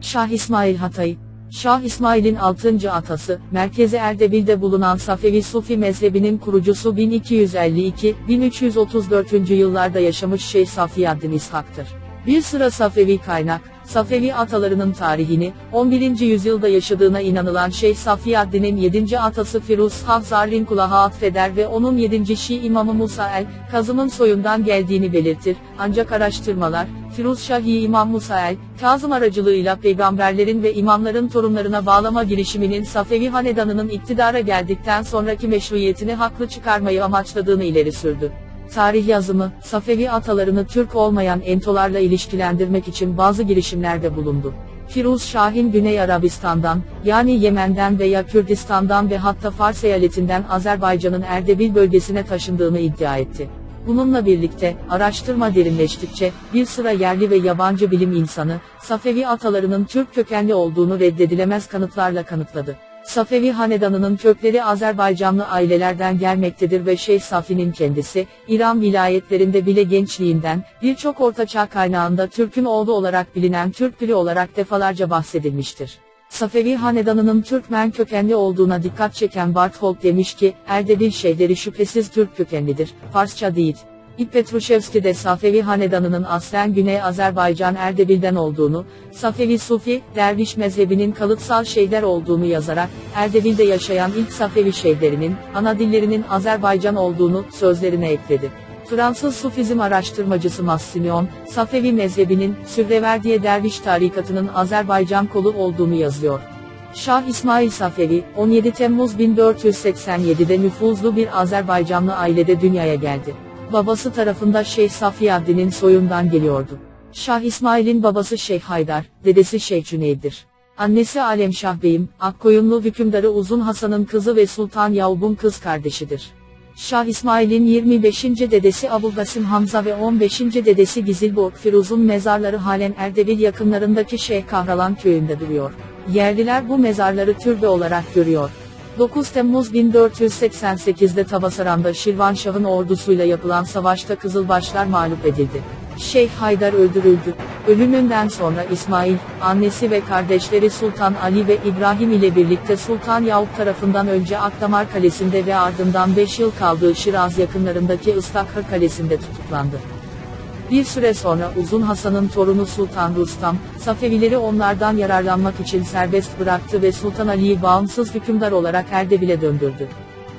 Şah İsmail Hatay Şah İsmail'in 6. atası, merkezi Erdebil'de bulunan Safevi Sufi mezhebinin kurucusu 1252-1334. yıllarda yaşamış Şeyh Safiyaddin İshak'tır. Bir sıra Safevi kaynak, Safevi atalarının tarihini, 11. yüzyılda yaşadığına inanılan Şeyh Safiyaddin'in 7. atası Firuz Hafzarrin Kulah'a atfeder ve onun 7. Şii imamı Musa el, Kazım'ın soyundan geldiğini belirtir, ancak araştırmalar, Firuz Şahi İmam Musa el, Kazım aracılığıyla peygamberlerin ve imamların torunlarına bağlama girişiminin Safevi Hanedanı'nın iktidara geldikten sonraki meşruiyetini haklı çıkarmayı amaçladığını ileri sürdü. Tarih yazımı, Safevi atalarını Türk olmayan entolarla ilişkilendirmek için bazı girişimlerde bulundu. Firuz Şahin Güney Arabistan'dan, yani Yemen'den veya Kürdistan'dan ve hatta Fars eyaletinden Azerbaycan'ın Erdebil bölgesine taşındığını iddia etti. Bununla birlikte, araştırma derinleştikçe, bir sıra yerli ve yabancı bilim insanı, Safevi atalarının Türk kökenli olduğunu reddedilemez kanıtlarla kanıtladı. Safevi hanedanının kökleri Azerbaycanlı ailelerden gelmektedir ve Şeyh Safi'nin kendisi, İran vilayetlerinde bile gençliğinden, birçok ortaçağ kaynağında Türk'ün oğlu olarak bilinen Türk biri olarak defalarca bahsedilmiştir. Safevi hanedanının Türkmen kökenli olduğuna dikkat çeken Barthold demiş ki, Erdebil şeyhleri şüphesiz Türk kökenlidir, Farsça değil. İp Petrushevski de Safevi hanedanının aslen Güney Azerbaycan Erdebil'den olduğunu, Safevi Sufi, derviş mezhebinin kalıtsal şeyhler olduğunu yazarak, Erdebil'de yaşayan ilk Safevi şeyhlerinin, ana dillerinin Azerbaycan olduğunu, sözlerine ekledi. Fransız Sufizm araştırmacısı Massimion, Safevi mezhebinin, Sürreverdiye derviş tarikatının Azerbaycan kolu olduğunu yazıyor. Şah İsmail Safevi, 17 Temmuz 1487'de nüfuzlu bir Azerbaycanlı ailede dünyaya geldi. Babası tarafında Şeyh Safiyaddin'in soyundan geliyordu. Şah İsmail'in babası Şeyh Haydar, dedesi Şeyh Cüneyd'dir. Annesi Alemşah Bey'im, Akkoyunlu hükümdarı Uzun Hasan'ın kızı ve Sultan Yavub'un kız kardeşidir. Şah İsmail'in 25. dedesi Abugasim Hamza ve 15. dedesi Gizilbok Firuz'un mezarları halen Erdebil yakınlarındaki Şeyh Kahralan köyünde duruyor. Yerliler bu mezarları türbe olarak görüyor. 9 Temmuz 1488'de Tabasaran'da Şirvanşah'ın ordusuyla yapılan savaşta Kızılbaşlar mağlup edildi. Şeyh Haydar öldürüldü. Ölümünden sonra İsmail, annesi ve kardeşleri Sultan Ali ve İbrahim ile birlikte Sultan Yavuk tarafından önce Akdamar Kalesi'nde ve ardından 5 yıl kaldığı Şiraz yakınlarındaki Istakhır Kalesi'nde tutuklandı. Bir süre sonra Uzun Hasan'ın torunu Sultan Rustam, Safevileri onlardan yararlanmak için serbest bıraktı ve Sultan Ali'yi bağımsız hükümdar olarak Erdebil'e döndürdü.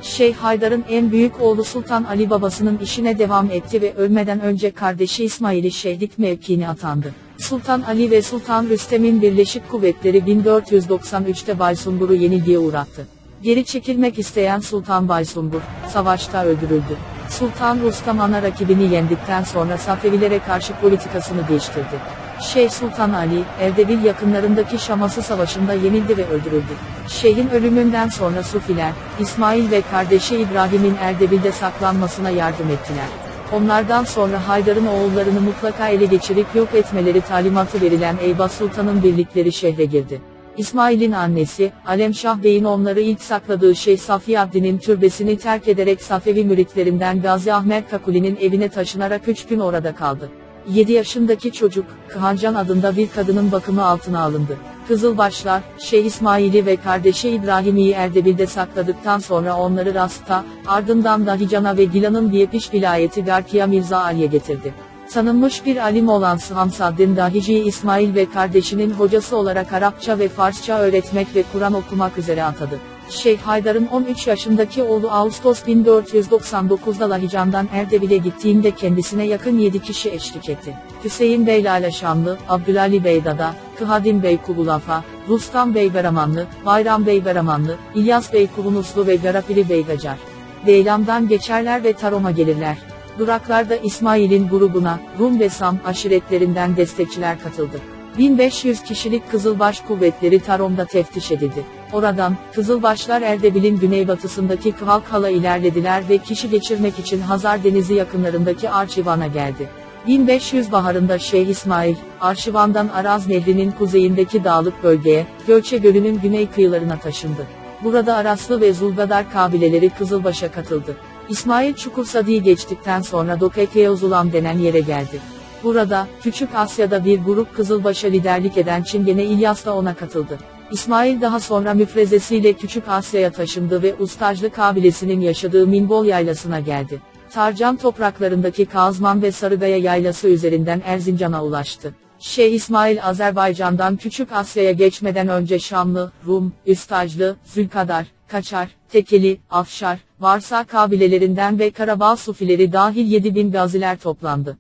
Şeyh Haydar'ın en büyük oğlu Sultan Ali babasının işine devam etti ve ölmeden önce kardeşi İsmail'i şehlik mevkiine atandı. Sultan Ali ve Sultan Rüstem'in birleşik kuvvetleri 1493'te Baysunbur'u yenilgiye uğrattı. Geri çekilmek isteyen Sultan Baysumbur, savaşta öldürüldü. Sultan Rustam ana rakibini yendikten sonra Safevilere karşı politikasını değiştirdi. Şeyh Sultan Ali, Erdebil yakınlarındaki Şaması Savaşı'nda yenildi ve öldürüldü. Şeyh'in ölümünden sonra Sufiler, İsmail ve kardeşi İbrahim'in Erdebil'de saklanmasına yardım ettiler. Onlardan sonra Haydar'ın oğullarını mutlaka ele geçirip yok etmeleri talimatı verilen Eyba Sultan'ın birlikleri şehre girdi. İsmail'in annesi, Alemşah Bey'in onları ilk sakladığı Şeyh Safiyaddin'in türbesini terk ederek Safevi müritlerinden Gazi Ahmet Kakuli'nin evine taşınarak 3 gün orada kaldı. 7 yaşındaki çocuk, Kıhancan adında bir kadının bakımı altına alındı. Kızılbaşlar, Şeyh İsmail'i ve kardeşi İbrahim'i Erdebil'de sakladıktan sonra onları Rast'a, ardından Dahican'a ve Gilan'ın Diyepiş vilayeti Garkiya Mirza Ali'ye getirdi. Tanınmış bir alim olan Hamsaddin Dahici İsmail ve kardeşinin hocası olarak Arapça ve Farsça öğretmek ve Kur'an okumak üzere atadı. Şeyh Haydar'ın 13 yaşındaki oğlu Ağustos 1499'da Lahican'dan Erdebil'e gittiğinde kendisine yakın 7 kişi eşlik etti. Hüseyin Bey Lale Şamlı, Abdülali Bey Dada, Kıhadim Bey Kubulafa, Rustam Bey Beramanlı, Bayram Bey Beramanlı, İlyas Bey Kuvunuslu ve Garapili Bey Gacar. Deylam'dan geçerler ve Tarom'a gelirler. Duraklarda İsmail'in grubuna, Rum ve Sam aşiretlerinden destekçiler katıldı. 1500 kişilik Kızılbaş kuvvetleri Tarom'da teftiş edildi. Oradan, Kızılbaşlar Erdebil'in güneybatısındaki Kıvalkal'a ilerlediler ve kişi geçirmek için Hazar Denizi yakınlarındaki Arçivan'a geldi. 1500 baharında Şeyh İsmail, Arşivan'dan Araz Nehri'nin kuzeyindeki dağlık bölgeye, Gölçe Gölü'nün güney kıyılarına taşındı. Burada Araslı ve Zulgadar kabileleri Kızılbaş'a katıldı. İsmail Çukursadi'yi geçtikten sonra Dokekeye Uzulam denen yere geldi. Burada, Küçük Asya'da bir grup Kızılbaş'a liderlik eden Çingene İlyas da ona katıldı. İsmail daha sonra müfrezesiyle Küçük Asya'ya taşındı ve Ustaclı kabilesinin yaşadığı Mingol yaylasına geldi. Tarcan topraklarındaki Kazman ve Sarıgaya yaylası üzerinden Erzincan'a ulaştı. Şeyh İsmail Azerbaycan'dan Küçük Asya'ya geçmeden önce Şamlı, Rum, Üstaclı, Zülkadar, Kaçar, Tekeli, Afşar, Varsa kabilelerinden ve Karabağ Sufileri dahil 7000 gaziler toplandı.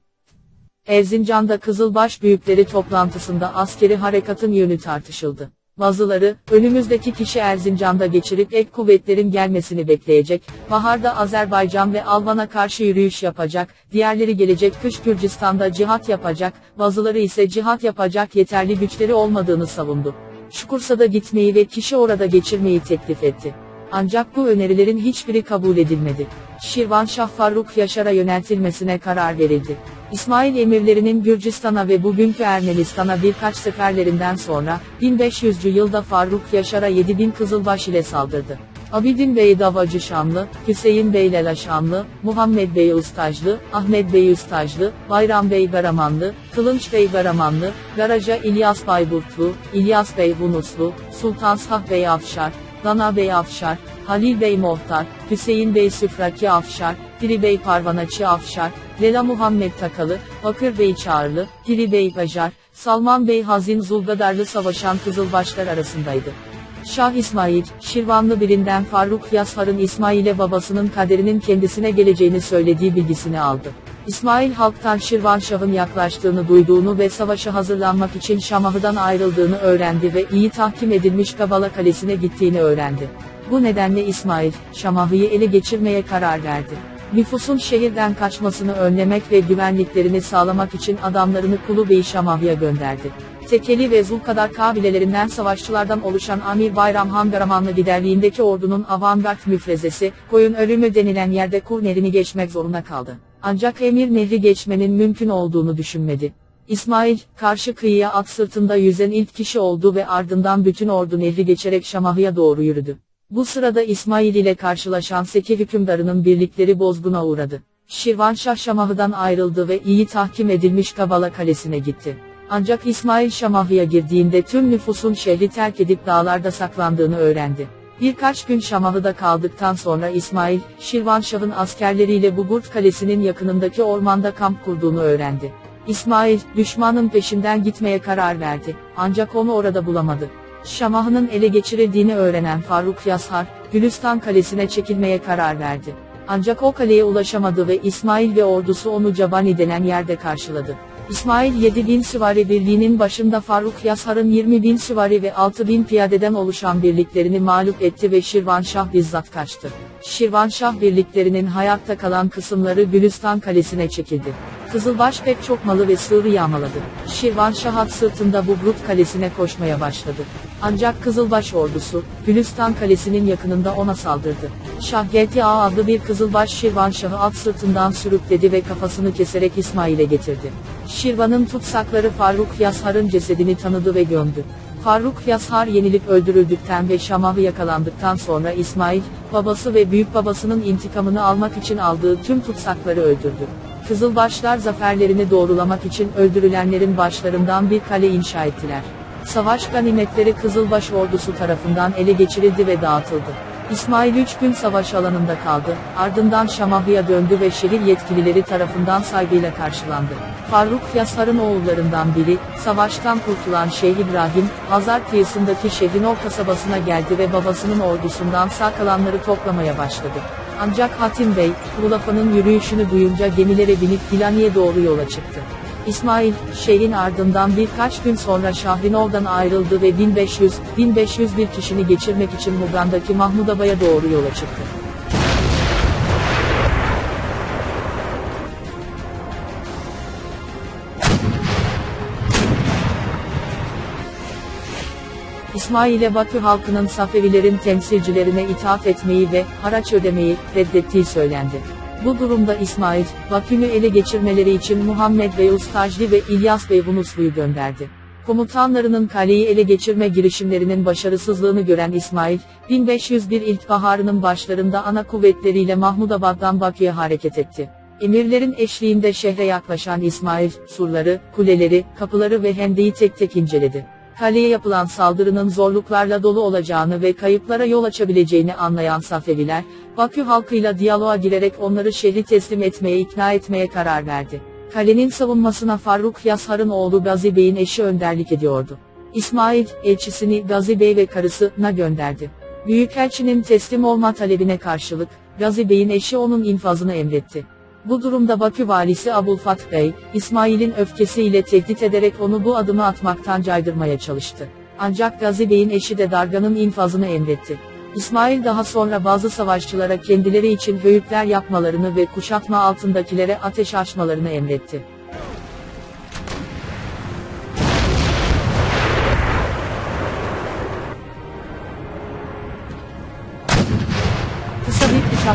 Erzincan'da Kızılbaş Büyükleri toplantısında askeri harekatın yönü tartışıldı. Bazıları, önümüzdeki kişi Erzincan'da geçirip ek kuvvetlerin gelmesini bekleyecek, baharda Azerbaycan ve Alban'a karşı yürüyüş yapacak, diğerleri gelecek kış Gürcistan'da cihat yapacak, bazıları ise cihat yapacak yeterli güçleri olmadığını savundu. Şukursa'da gitmeyi ve kişi orada geçirmeyi teklif etti. Ancak bu önerilerin hiçbiri kabul edilmedi. Şirvanşah Faruk Yaşar'a yöneltilmesine karar verildi. İsmail emirlerinin Gürcistan'a ve bugünkü Ermenistan'a birkaç seferlerinden sonra, 1500. yılda Faruk Yaşar'a 7000 Kızılbaş ile saldırdı. Abidin Bey Davacı Şamlı, Hüseyin Bey Lela Şamlı, Muhammed Bey Ustajlı, Ahmet Bey Ustajlı, Bayram Bey Garamanlı, Kılınç Bey Garamanlı, Garaja İlyas Bayburtlu, İlyas Bey Hunuslu, Sultan Sah Bey Afşar, Dana Bey Afşar, Halil Bey Mohtar, Hüseyin Bey Süfraki Afşar, Piri Bey Parvanaçı Afşar, Lela Muhammed Takalı, Bakır Bey Çağrılı, Piri Bey Bajar, Salman Bey Hazin Zulgadarlı savaşan Kızılbaşlar arasındaydı. Şah İsmail, Şirvanlı birinden Faruk Yashar'ın İsmail'e babasının kaderinin kendisine geleceğini söylediği bilgisini aldı. İsmail halktan Şirvan Şah'ın yaklaştığını duyduğunu ve savaşa hazırlanmak için Şamahı'dan ayrıldığını öğrendi ve iyi tahkim edilmiş Kabala Kalesi'ne gittiğini öğrendi. Bu nedenle İsmail, Şamahı'yı ele geçirmeye karar verdi. Nüfusun şehirden kaçmasını önlemek ve güvenliklerini sağlamak için adamlarını Kulu Bey Şamahı'ya gönderdi. Tekeli ve Zulkadar kabilelerinden savaşçılardan oluşan Amir Bayram Han Garamanlı liderliğindeki ordunun avantgard müfrezesi, koyun ölümü denilen yerde Kur Nehri'ni geçmek zorunda kaldı. Ancak Emir Nehri geçmenin mümkün olduğunu düşünmedi. İsmail, karşı kıyıya at sırtında yüzen ilk kişi oldu ve ardından bütün ordu nehri geçerek Şamahı'ya doğru yürüdü. Bu sırada İsmail ile karşılaşan Seke hükümdarının birlikleri bozguna uğradı. Şirvanşah Şamahı'dan ayrıldı ve iyi tahkim edilmiş Kabala Kalesi'ne gitti. Ancak İsmail Şamahı'ya girdiğinde tüm nüfusun şehri terk edip dağlarda saklandığını öğrendi. Birkaç gün Şamahı'da kaldıktan sonra İsmail, Şirvanşah'ın askerleriyle Bugurt Kalesi'nin yakınındaki ormanda kamp kurduğunu öğrendi. İsmail, düşmanın peşinden gitmeye karar verdi, ancak onu orada bulamadı. Şamahı'nın ele geçirildiğini öğrenen Faruk Yashar, Gülistan Kalesi'ne çekilmeye karar verdi. Ancak o kaleye ulaşamadı ve İsmail ve ordusu onu Cabani denen yerde karşıladı. İsmail 7 bin süvari birliğinin başında Faruk Yashar'ın 20 bin süvari ve 6 bin piyadeden oluşan birliklerini mağlup etti ve Şirvanşah bizzat kaçtı. Şirvanşah birliklerinin hayatta kalan kısımları Gülistan Kalesi'ne çekildi. Kızılbaş pek çok malı ve sığırı yağmaladı. Şirvanşah at sırtında Bubrut Kalesi'ne koşmaya başladı. Ancak Kızılbaş ordusu, Gülistan Kalesi'nin yakınında ona saldırdı. Şahgeti Ağa adlı bir Kızılbaş Şirvanşah'ı at sırtından sürükledi ve kafasını keserek İsmail'e getirdi. Şirvan'ın tutsakları Faruk Yashar'ın cesedini tanıdı ve gömdü. Faruk Yashar yenilip öldürüldükten ve Şamah'ı yakalandıktan sonra İsmail, babası ve büyük babasının intikamını almak için aldığı tüm tutsakları öldürdü. Kızılbaşlar zaferlerini doğrulamak için öldürülenlerin başlarından bir kale inşa ettiler. Savaş ganimetleri Kızılbaş ordusu tarafından ele geçirildi ve dağıtıldı. İsmail 3 gün savaş alanında kaldı, ardından Şamahı'ya döndü ve şehir yetkilileri tarafından saygıyla karşılandı. Faruk Yasar'ın oğullarından biri, savaştan kurtulan Şeyh İbrahim, Hazar kıyısındaki Şehrinol kasabasına geldi ve babasının ordusundan sağ kalanları toplamaya başladı. Ancak Hatim Bey, Kulafa'nın yürüyüşünü duyunca gemilere binip Gilani'ye doğru yola çıktı. İsmail, şeyin ardından birkaç gün sonra Şahrinov'dan ayrıldı ve 1500-1501 kişini geçirmek için Mugan'daki Mahmudaba'ya doğru yola çıktı. İsmail'e Bakü halkının Safevilerin temsilcilerine itaat etmeyi ve haraç ödemeyi reddettiği söylendi. Bu durumda İsmail, Bakü'nü ele geçirmeleri için Muhammed Bey Ustacli ve İlyas Bey Hunuslu'yu gönderdi. Komutanlarının kaleyi ele geçirme girişimlerinin başarısızlığını gören İsmail, 1501 ilkbaharının başlarında ana kuvvetleriyle Mahmudabad'dan Bakü'ye hareket etti. Emirlerin eşliğinde şehre yaklaşan İsmail, surları, kuleleri, kapıları ve hendeyi tek tek inceledi. Kaleye yapılan saldırının zorluklarla dolu olacağını ve kayıplara yol açabileceğini anlayan Safeviler, Bakü halkıyla diyaloğa girerek onları şehri teslim etmeye ikna etmeye karar verdi. Kalenin savunmasına Faruk Yashar'ın oğlu Gazi Bey'in eşi önderlik ediyordu. İsmail, elçisini Gazi Bey ve karısına gönderdi. Büyükelçinin teslim olma talebine karşılık, Gazi Bey'in eşi onun infazını emretti. Bu durumda Bakü valisi Abulfat Bey, İsmail'in öfkesiyle tehdit ederek onu bu adımı atmaktan caydırmaya çalıştı. Ancak Gazi Bey'in eşi de Dargan'ın infazını emretti. İsmail daha sonra bazı savaşçılara kendileri için höyükler yapmalarını ve kuşatma altındakilere ateş açmalarını emretti.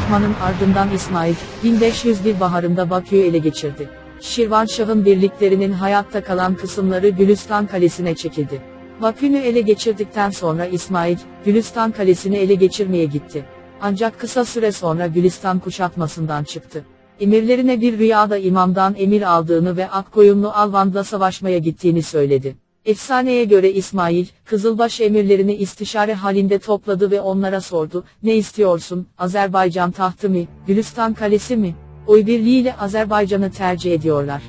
Kuşatmanın ardından İsmail, 1501 baharında Bakü'yü ele geçirdi. Şirvanşah'ın birliklerinin hayatta kalan kısımları Gülistan Kalesi'ne çekildi. Bakü'nü ele geçirdikten sonra İsmail, Gülistan Kalesi'ni ele geçirmeye gitti. Ancak kısa süre sonra Gülistan kuşatmasından çıktı. Emirlerine bir rüyada imamdan emir aldığını ve Akkoyunlu Alvan'la savaşmaya gittiğini söyledi. Efsaneye göre İsmail, Kızılbaş emirlerini istişare halinde topladı ve onlara sordu, ne istiyorsun, Azerbaycan tahtı mı, Gülistan kalesi mi? Oy birliğiyle Azerbaycan'ı tercih ediyorlar.